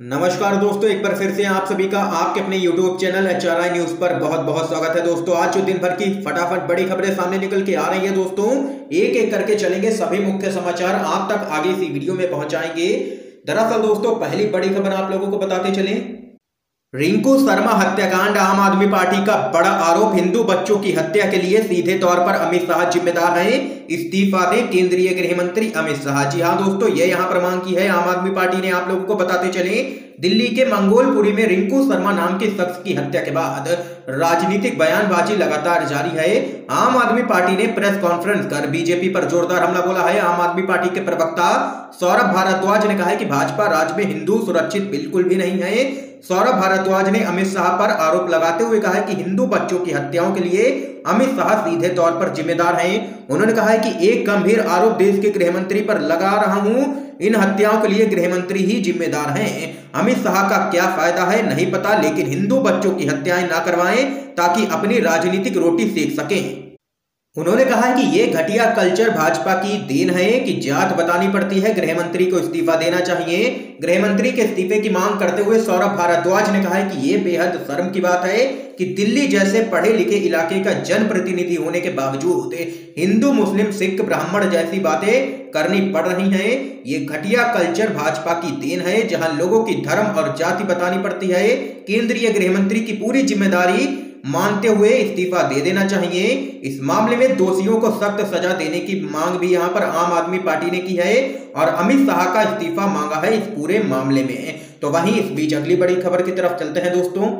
नमस्कार दोस्तों, एक बार फिर से आप सभी का आपके अपने YouTube channel H R I news पर बहुत बहुत स्वागत है दोस्तों। आज जो दिन भर की फटाफट बड़ी खबरें सामने निकल के आ रही है दोस्तों, एक एक करके चलेंगे सभी मुख्य समाचार आप तक आगे इसी वीडियो में पहुंचाएँगे। दरअसल दोस्तों, पहली बड़ी खबर आप लोगों को बताते चले रिंकू शर्मा हत्याकांड, आम आदमी पार्टी का बड़ा आरोप, हिंदू बच्चों की हत्या के लिए सीधे तौर पर अमित शाह जिम्मेदार हैं इस्तीफा दें केंद्रीय गृह मंत्री अमित शाह। जी हाँ दोस्तों, ये यहाँ पर मांग की है। आम आदमी पार्टी ने आप लोगों को बताते चले। दिल्ली के मंगोलपुरी में रिंकू शर्मा नाम के शख्स की हत्या के बाद राजनीतिक बयानबाजी लगातार जारी है। आम आदमी पार्टी ने प्रेस कॉन्फ्रेंस कर बीजेपी पर जोरदार हमला बोला है। आम आदमी पार्टी के प्रवक्ता सौरभ भारद्वाज ने कहा है कि भाजपा राज्य में हिंदू सुरक्षित बिल्कुल भी नहीं है। सौरभ भारद्वाज ने अमित शाह पर आरोप लगाते हुए कहा है कि हिंदू बच्चों की हत्याओं के लिए अमित शाह सीधे तौर पर जिम्मेदार हैं। उन्होंने कहा है कि एक गंभीर आरोप देश के गृह मंत्री पर लगा रहा हूँ। इन हत्याओं के लिए गृह मंत्री ही जिम्मेदार हैं। अमित शाह का क्या फ़ायदा है, नहीं पता, लेकिन हिंदू बच्चों की हत्याएँ ना करवाएँ ताकि अपनी राजनीतिक रोटी सेक सकें। उन्होंने कहा है कि ये घटिया कल्चर भाजपा की देन है कि जात बतानी पड़ती है गृह मंत्री को इस्तीफा देना चाहिए। गृह मंत्री के इस्तीफे की मांग करते हुए सौरभ भारद्वाज ने कहा है कि ये बेहद शर्म की बात है कि दिल्ली जैसे पढ़े लिखे इलाके का जनप्रतिनिधि होने के बावजूद हिंदू, मुस्लिम, सिख, ब्राह्मण जैसी बातें करनी पड़ रही हैं। ये घटिया कल्चर भाजपा की देन है, जहाँ लोगों की धर्म और जाति बतानी पड़ती है। केंद्रीय गृह मंत्री की पूरी ज़िम्मेदारी मानते हुए इस्तीफा दे देना चाहिए। इस मामले में दोषियों को सख्त सजा देने की मांग भी यहाँ पर आम आदमी पार्टी ने की है और अमित शाह का इस्तीफा मांगा है इस पूरे मामले में। तो वहीं इस बीच अगली बड़ी खबर की तरफ़ चलते हैं दोस्तों।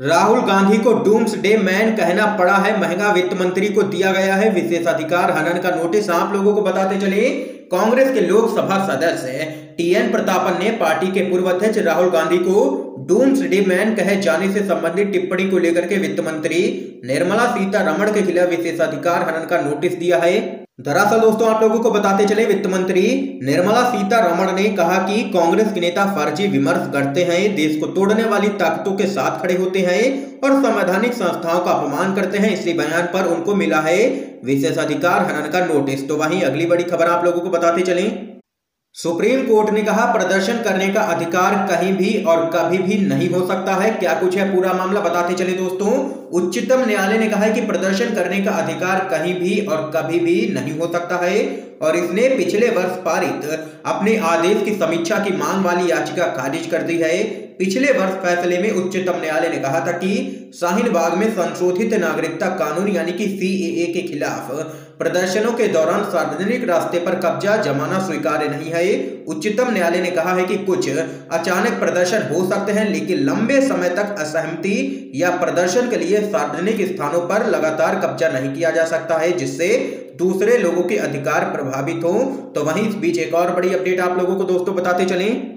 राहुल गांधी को डूम्स डे मैन कहना पड़ा है। महँगा वित्त मंत्री को दिया गया है। विशेषाधिकार, हनन का नोटिस आप लोगों को बताते चले। कांग्रेस के लोकसभा सदस्य टी एन प्रतापन ने पार्टी के पूर्व अध्यक्ष राहुल गांधी को डूम मैन कहे जाने से संबंधित टिप्पणी को लेकर के वित्त मंत्री निर्मला सीतारमण के खिलाफ विशेषाधिकार हनन का नोटिस दिया है। दरअसल दोस्तों, आप लोगों को बताते चले वित्त मंत्री निर्मला सीतारमण ने कहा कि कांग्रेस के नेता फर्जी विमर्श करते हैं, देश को तोड़ने वाली ताकतों के साथ खड़े होते हैं और संवैधानिक संस्थाओं का अपमान करते हैं। इसी बयान पर उनको मिला है विशेषाधिकार हनन का नोटिस। तो वहीं अगली बड़ी खबर आप लोगों को बताते चले। सुप्रीम कोर्ट ने कहा, प्रदर्शन करने का अधिकार कहीं भी और कभी भी नहीं हो सकता है। क्या कुछ है? पूरा मामला बताते चले दोस्तों। उच्चतम न्यायालय ने कहा है कि प्रदर्शन करने का अधिकार कहीं भी और कभी भी नहीं हो सकता है। और इसने पिछले वर्ष पारित अपने आदेश की समीक्षा की मांग वाली याचिका खारिज कर दी है। पिछले वर्ष फैसले में उच्चतम न्यायालय ने कहा था कि शाहीन बाग में संशोधित नागरिकता कानून यानी कि सीएए के खिलाफ प्रदर्शनों के दौरान सार्वजनिक रास्ते पर कब्जा जमाना स्वीकार्य नहीं है। उच्चतम न्यायालय ने कहा है कि कुछ अचानक प्रदर्शन हो सकते हैं, लेकिन लंबे समय तक असहमति या प्रदर्शन के लिए सार्वजनिक स्थानों पर लगातार कब्जा नहीं किया जा सकता है, जिससे दूसरे लोगों के अधिकार प्रभावित हो। तो वहीं इस बीच एक और बड़ी अपडेट आप लोगों को दोस्तों बताते चलें।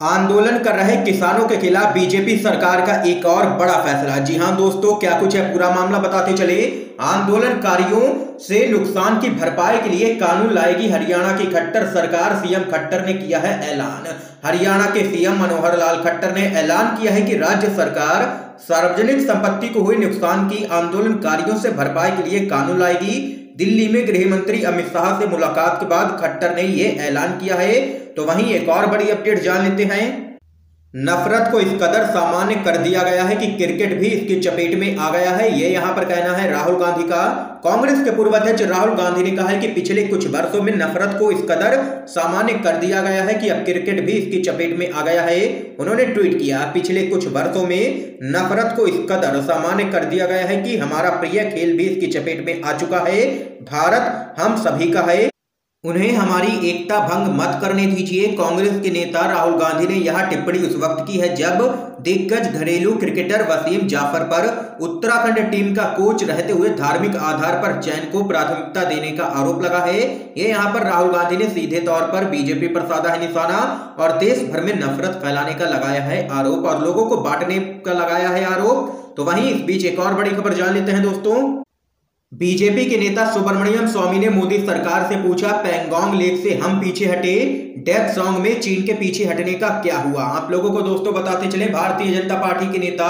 आंदोलन कर रहे किसानों के खिलाफ बीजेपी सरकार का एक और बड़ा फैसला। जी हाँ दोस्तों, क्या कुछ है पूरा मामला बताते चले आंदोलनकारियों से नुकसान की भरपाई के लिए कानून लाएगी हरियाणा की खट्टर सरकार, सीएम खट्टर ने किया है ऐलान। हरियाणा के सीएम मनोहर लाल खट्टर ने ऐलान किया है कि राज्य सरकार सार्वजनिक संपत्ति को हुए नुकसान की आंदोलनकारियों से भरपाई के लिए कानून लाएगी। दिल्ली में गृह मंत्री अमित शाह से मुलाकात के बाद खट्टर ने यह ऐलान किया है। तो वहीं एक और बड़ी अपडेट जान लेते हैं। नफरत को इस कदर सामान्य कर दिया गया है कि क्रिकेट भी इसकी चपेट में आ गया है। ये यहाँ पर कहना है राहुल गांधी का। कांग्रेस के पूर्व अध्यक्ष राहुल गांधी ने कहा है कि पिछले कुछ वर्षों में नफरत को इस कदर सामान्य कर दिया गया है कि अब क्रिकेट भी इसकी चपेट में आ गया है। उन्होंने ट्वीट किया, पिछले कुछ वर्षों में नफरत को इस कदर सामान्य कर दिया गया है कि हमारा प्रिय खेल भी इसकी चपेट में आ चुका है। भारत हम सभी का है। उन्हें हमारी एकता भंग मत करने दीजिए। कांग्रेस के नेता राहुल गांधी ने यह टिप्पणी उस वक्त की है जब दिग्गज घरेलू क्रिकेटर वसीम जाफ़र पर उत्तराखंड टीम का कोच रहते हुए धार्मिक आधार पर चयन को प्राथमिकता देने का आरोप लगा है। ये यहाँ पर राहुल गांधी ने सीधे तौर पर बीजेपी पर साधा है निशाना और देश भर में नफरत फैलाने का लगाया है आरोप और लोगों को बांटने का लगाया है आरोप। तो वहीं इस बीच एक और बड़ी खबर जान लेते हैं दोस्तों। बीजेपी के नेता सुब्रमण्यम स्वामी ने मोदी सरकार से पूछा, पैंगोंग लेक से हम पीछे हटे डेथ सॉन्ग में चीन के पीछे हटने का क्या हुआ? आप लोगों को दोस्तों बताते चले, भारतीय जनता पार्टी के नेता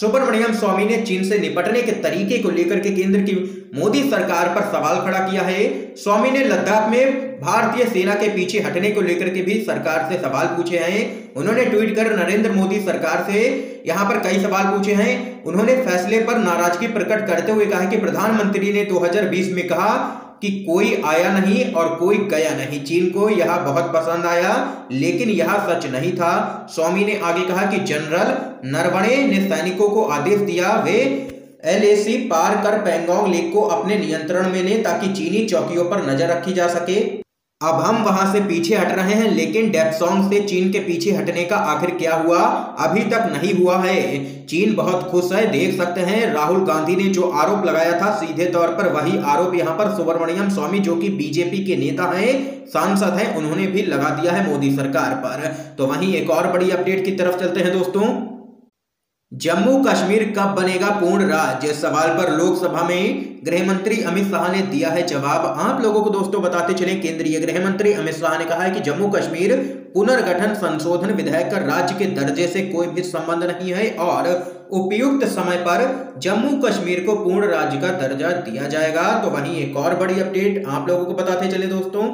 सुब्रमण्यम स्वामी ने चीन से निपटने के तरीके को लेकर के केंद्र की मोदी सरकार पर सवाल खड़ा किया है। स्वामी ने लद्दाख में भारतीय सेना के पीछे हटने को लेकर के भी सरकार से सवाल पूछे हैं। उन्होंने ट्वीट कर नरेंद्र मोदी सरकार से यहाँ पर कई सवाल पूछे हैं। उन्होंने फैसले पर नाराज़गी प्रकट करते हुए कहा कि प्रधानमंत्री ने 2020 में कहा कि कोई आया नहीं और कोई गया नहीं। चीन को यह बहुत पसंद आया, लेकिन यह सच नहीं था। स्वामी ने आगे कहा कि जनरल नरवणे ने सैनिकों को आदेश दिया, वे एलएसी पार कर पेंगोंग लेक को अपने नियंत्रण में ले ताकि चीनी चौकियों पर नज़र रखी जा सके। अब हम वहाँ से पीछे हट रहे हैं, लेकिन डेप्सोंग से चीन के पीछे हटने का आखिर क्या हुआ? अभी तक नहीं हुआ है। चीन बहुत खुश है, देख सकते हैं। राहुल गांधी ने जो आरोप लगाया था, सीधे तौर पर वही आरोप यहाँ पर सुब्रमण्यम स्वामी, जो कि बीजेपी के नेता हैं, सांसद हैं, उन्होंने भी लगा दिया है मोदी सरकार पर। तो वहीं एक और बड़ी अपडेट की तरफ़ चलते हैं दोस्तों। जम्मू कश्मीर कब बनेगा पूर्ण राज्य सवाल पर लोकसभा में गृह मंत्री अमित शाह ने दिया है जवाब, आप लोगों को दोस्तों बताते चले केंद्रीय गृह मंत्री अमित शाह ने कहा है कि जम्मू कश्मीर पुनर्गठन संशोधन विधेयक का राज्य के दर्जे से कोई भी संबंध नहीं है और उपयुक्त समय पर जम्मू कश्मीर को पूर्ण राज्य का दर्जा दिया जाएगा। तो वहीं एक और बड़ी अपडेट आप लोगों को बताते चले दोस्तों।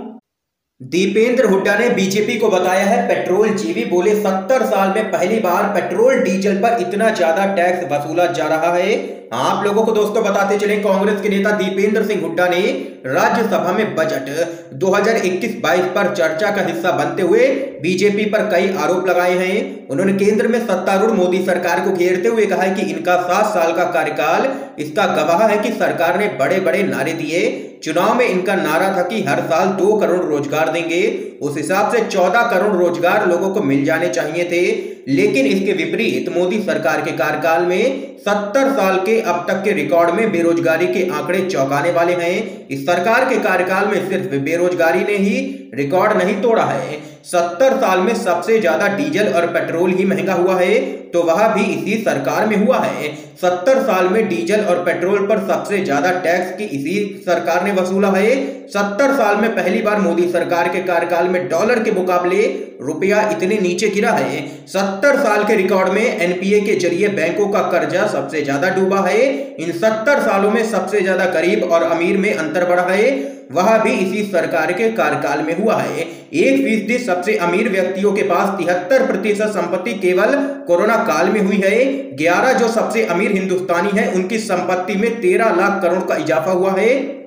दीपेंद्र हुड्डा ने बीजेपी को बताया है, पेट्रोल जीवी बोले, सत्तर साल में पहली बार पेट्रोल डीजल पर इतना ज़्यादा टैक्स वसूला जा रहा है। आप लोगों को दोस्तों बताते चले, कांग्रेस के नेता दीपेंद्र सिंह हुड्डा ने राज्यसभा में बजट 2021-22 पर चर्चा का हिस्सा बनते हुए बीजेपी पर कई आरोप लगाए हैं। उन्होंने केंद्र में सत्तारूढ़ मोदी सरकार को घेरते हुए कहा है कि इनका सात साल का कार्यकाल, इसका गवाह है कि सरकार ने बड़े बड़े नारे दिए। चुनाव में इनका नारा था कि हर साल दो करोड़ रोज़गार देंगे। उस हिसाब से चौदह करोड़ रोज़गार लोगों को मिल जाने चाहिए थे। लेकिन इसके विपरीत मोदी सरकार के कार्यकाल में सत्तर साल के अब तक के रिकॉर्ड में बेरोजगारी के आंकड़े चौंकाने वाले हैं। इस सरकार के कार्यकाल में सिर्फ़ बेरोजगारी ने ही रिकॉर्ड नहीं तोड़ा है। सत्तर साल में सबसे ज़्यादा डीजल और पेट्रोल ही महँगा हुआ है तो वह भी इसी सरकार में हुआ है। सत्तर साल में डीजल और पेट्रोल पर सबसे ज़्यादा टैक्स की इसी सरकार ने वसूला है। सत्तर साल में पहली बार मोदी सरकार के कार्यकाल में डॉलर के मुकाबले रुपया इतने नीचे गिरा है। सत्तर साल के रिकॉर्ड में एनपीए के ज़रिए बैंकों का कर्जा सबसे ज़्यादा डूबा है। इन सत्तर सालों में सबसे ज़्यादा गरीब और अमीर में अंतर बढ़ा है। वह भी इसी सरकार के कार्यकाल में हुआ है। एक फ़ीसदी सबसे अमीर व्यक्तियों के पास तिहत्तर प्रतिशत संपत्ति केवल कोरोना काल में हुई है। ग्यारह जो सबसे अमीर हिंदुस्तानी है, उनकी संपत्ति में तेरह लाख करोड़ का इजाफा हुआ है।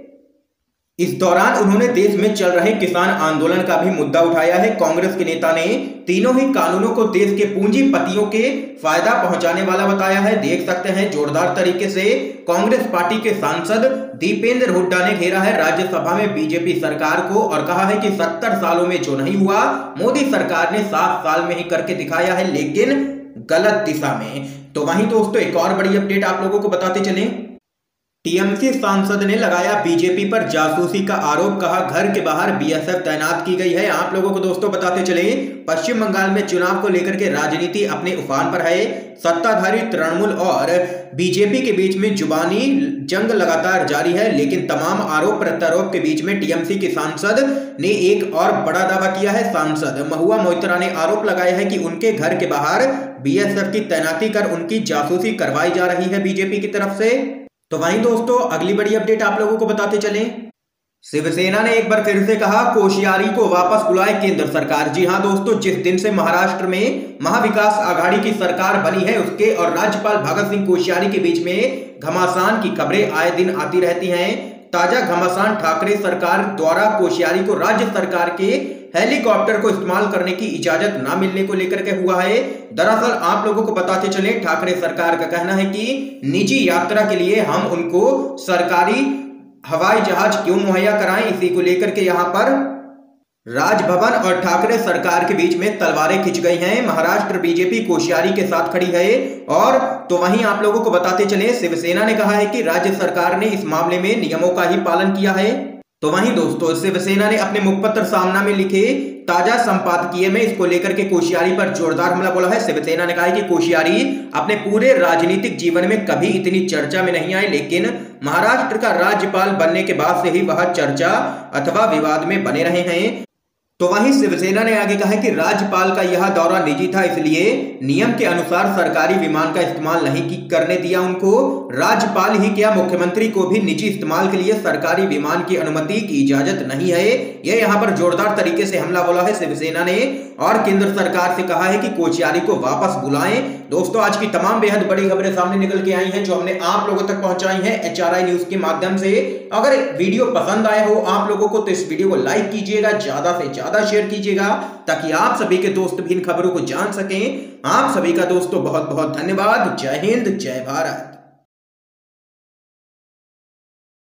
इस दौरान उन्होंने देश में चल रहे किसान आंदोलन का भी मुद्दा उठाया है। कांग्रेस के नेता ने तीनों ही कानूनों को देश के पूंजीपतियों के फ़ायदा पहुँचाने वाला बताया है। देख सकते हैं जोरदार तरीके से कांग्रेस पार्टी के सांसद दीपेंद्र हुड्डा ने घेरा है राज्यसभा में बीजेपी सरकार को और कहा है कि सत्तर सालों में जो नहीं हुआ, मोदी सरकार ने सात साल में ही करके दिखाया है, लेकिन गलत दिशा में। तो वहीं दोस्तों एक और बड़ी अपडेट आप लोगों को बताते चले। टीएमसी सांसद ने लगाया बीजेपी पर जासूसी का आरोप, कहा घर के बाहर बीएसएफ तैनात की गई है। आप लोगों को दोस्तों बताते चले, पश्चिम बंगाल में चुनाव को लेकर के राजनीति अपने उफान पर है। सत्ताधारी तृणमूल और बीजेपी के बीच में जुबानी जंग लगातार जारी है, लेकिन तमाम आरोप प्रत्यारोप के बीच में टीएमसी के सांसद ने एक और बड़ा दावा किया है। सांसद महुआ मोहित्रा ने आरोप लगाया है कि उनके घर के बाहर बीएसएफ की तैनाती कर उनकी जासूसी करवाई जा रही है बीजेपी की तरफ़ से। तो वहीं दोस्तों, अगली बड़ी अपडेट आप लोगों को बताते चले। शिवसेना ने एक बार फिर से कहा, कोशियारी को वापस बुलाए केंद्र सरकार। जी हाँ दोस्तों, जिस दिन से महाराष्ट्र में महाविकास आघाड़ी की सरकार बनी है, उसके और राज्यपाल भगत सिंह कोशियारी के बीच में घमासान की खबरें आए दिन आती रहती हैं। ताज़ा घमासान ठाकरे सरकार द्वारा कोशियारी को राज्य सरकार के हेलीकॉप्टर को इस्तेमाल करने की इजाज़त न मिलने को लेकर के हुआ है। दरअसल, आप लोगों को बताते चले, ठाकरे सरकार का कहना है कि निजी यात्रा के लिए हम उनको सरकारी हवाई जहाज़ क्यों मुहैया कराएँ? इसी को लेकर के यहाँ पर राजभवन और ठाकरे सरकार के बीच में तलवारें खिंच गई हैं। महाराष्ट्र बीजेपी कोशियारी के साथ खड़ी है। और तो वहीं आप लोगों को बताते चले, शिवसेना ने कहा है कि राज्य सरकार ने इस मामले में नियमों का ही पालन किया है। तो वहीं दोस्तों शिवसेना ने अपने मुखपत्र सामना में लिखे ताज़ा संपादकीय में इसको लेकर के कोशियारी पर जोरदार हमला बोला है। शिवसेना ने कहा है कि कोशियारी अपने पूरे राजनीतिक जीवन में कभी इतनी चर्चा में नहीं आए, लेकिन महाराष्ट्र का राज्यपाल बनने के बाद से ही वह चर्चा अथवा विवाद में बने रहे हैं। तो वहीं शिवसेना ने आगे कहा कि राज्यपाल का यह दौरा निजी था, इसलिए नियम के अनुसार सरकारी विमान का इस्तेमाल नहीं करने दिया उनको। राज्यपाल ही क्या मुख्यमंत्री को भी निजी इस्तेमाल के लिए सरकारी विमान की अनुमति की इजाज़त नहीं है? यह यहाँ पर जोरदार तरीके से हमला बोला है शिवसेना ने और केंद्र सरकार से कहा है कि कोचियारी को वापस बुलाएँ दोस्तों, आज की तमाम बेहद बड़ी खबरें सामने निकल के आई हैं, जो हमने आप लोगों तक पहुंचाई हैं एचआरआई न्यूज़ के माध्यम से। अगर वीडियो पसंद आए हो आप लोगों को तो इस वीडियो को लाइक कीजिएगा, ज़्यादा से ज़्यादा शेयर कीजिएगा, ताकि आप सभी के दोस्त भी इन खबरों को जान सकें। आप सभी का दोस्तों बहुत बहुत धन्यवाद। जय हिंद, जय भारत।